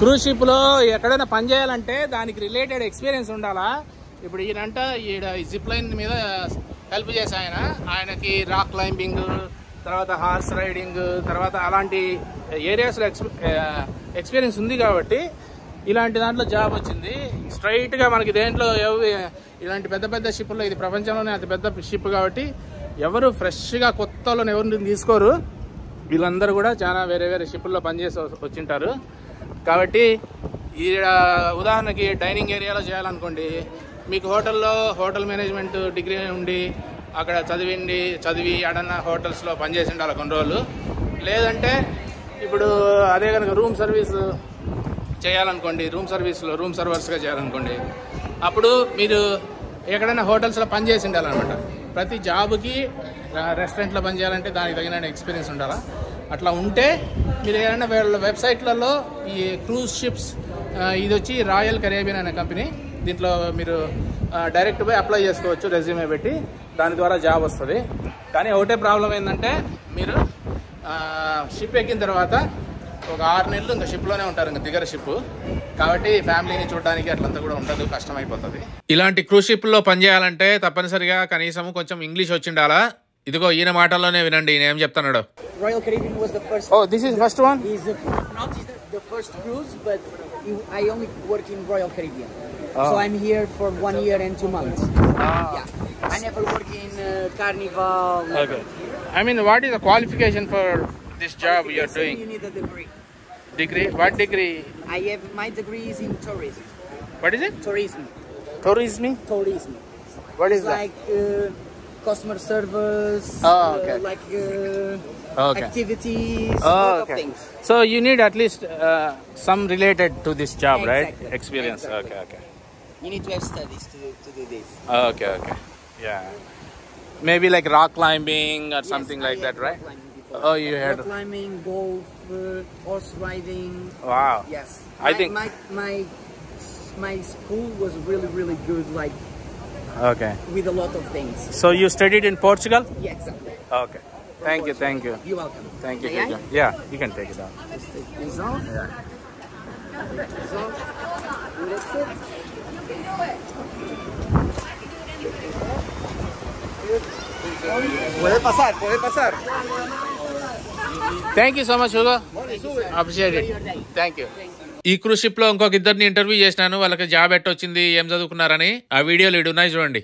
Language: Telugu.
క్రూజ్ షిప్లో ఎక్కడైనా పని చేయాలంటే దానికి రిలేటెడ్ ఎక్స్పీరియన్స్ ఉండాలా? ఇప్పుడు ఈయనంట ఈడ జిప్ లైన్ మీద హెల్ప్ చేసే ఆయన. ఆయనకి రాక్ క్లైంబింగ్ తర్వాత హార్స్ రైడింగ్ తర్వాత అలాంటి ఏరియాస్లో ఎక్స్పీరియన్స్ ఉంది కాబట్టి ఇలాంటి దాంట్లో జాబ్ వచ్చింది. స్ట్రైట్గా మనకి దేంట్లో ఇలాంటి పెద్ద పెద్ద షిప్లో ఇది ప్రపంచంలోనే అతి పెద్ద షిప్ కాబట్టి ఎవరు ఫ్రెష్గా ఎవరిని తీసుకోరు. వీళ్ళందరూ కూడా చాలా వేరే వేరే షిప్పుల్లో పనిచేసి వచ్చింటారు. కాబట్టి ఈ ఉదాహరణకి డైనింగ్ ఏరియాలో చేయాలనుకోండి మీకు హోటల్లో హోటల్ మేనేజ్మెంట్ డిగ్రీ ఉండి అక్కడ చదివిండి చదివి ఆడన్న హోటల్స్లో పనిచేసి ఉండాలి కొన్ని రోజులు. లేదంటే ఇప్పుడు అదే కనుక రూమ్ సర్వీస్ చేయాలనుకోండి రూమ్ సర్వీస్లో రూమ్ సర్వర్స్గా చేయాలనుకోండి అప్పుడు మీరు ఎక్కడైనా హోటల్స్లో పనిచేసి ఉండాలన్నమాట ప్రతి జాబ్కి రెస్టారెంట్లో పని చేయాలంటే దానికి తగిన ఎక్స్పీరియన్స్ ఉండాలా? అట్లా ఉంటే మీరు ఏదైనా వీళ్ళ వెబ్సైట్లలో ఈ క్రూజ్ షిప్స్ ఇది వచ్చి రాయల్ కరేబియన్ అనే కంపెనీ. దీంట్లో మీరు డైరెక్ట్ పోయి అప్లై చేసుకోవచ్చు రెజ్యూమే పెట్టి. దాని ద్వారా జాబ్ వస్తుంది. కానీ ఒకటే ప్రాబ్లం ఏంటంటే మీరు షిప్ ఎక్కిన తర్వాత ఒక ఆరు నెలలు ఇంకా షిప్లోనే ఉంటారు ఇంకా దిగర షిప్ కాబట్టి ఫ్యామిలీని చూడడానికి అట్లంతా కూడా ఉండదు కష్టం అయిపోతుంది ఇలాంటి క్రూజ్ షిప్లో పనిచేయాలంటే తప్పనిసరిగా కనీసం కొంచెం ఇంగ్లీష్ వచ్చిండాలా? ఇదిగో ఈయన మాటల్లోనే వినండి ఈయన ఏం చెప్తున్నాడు Royal Caribbean was the first. Oh this is first one Is the, not is the, the first cruise, but you, I only work in Royal Caribbean. So I'm here for one year and two months. Yeah, I never work in uh, Carnival. Okay I mean what is the qualification for this job you are Qualification, doing You need a degree. Degree what degree I have my degree is in tourism. What is it Tourism. Tourism Tourism. What It's is that like uh, customer service, oh, uh, okay. like uh, okay. activities, oh, okay. things. So you need at least uh, some related to this job, exactly. right? Experience. Exactly. Okay, okay. You need to have studies to, to do this. Okay, okay. Yeah. Maybe like rock climbing or yes, something I like that, right? Oh, you rock had climbing, golf, uh, horse riding. Wow. Yes. I my, think my my my school was really really good. Like Okay. With a lot of things. So you studied in Portugal? Yeah, exactly. Okay. From thank Portugal. you, thank you. You're welcome. Thank you. Yeah, Yeah, you can take it out. You Thank you so much, Hugo. Appreciate it. Thank you. ఈ క్రూజ్ షిప్లో ఇంకొక ఇద్దరిని ఇంటర్వ్యూ చేసినాను. వాళ్ళకి జాబ్ ఎట్టొచ్చింది ఏం చదువుకున్నారని. ఆ వీడియోలు ఇడున్నాయి చూడండి.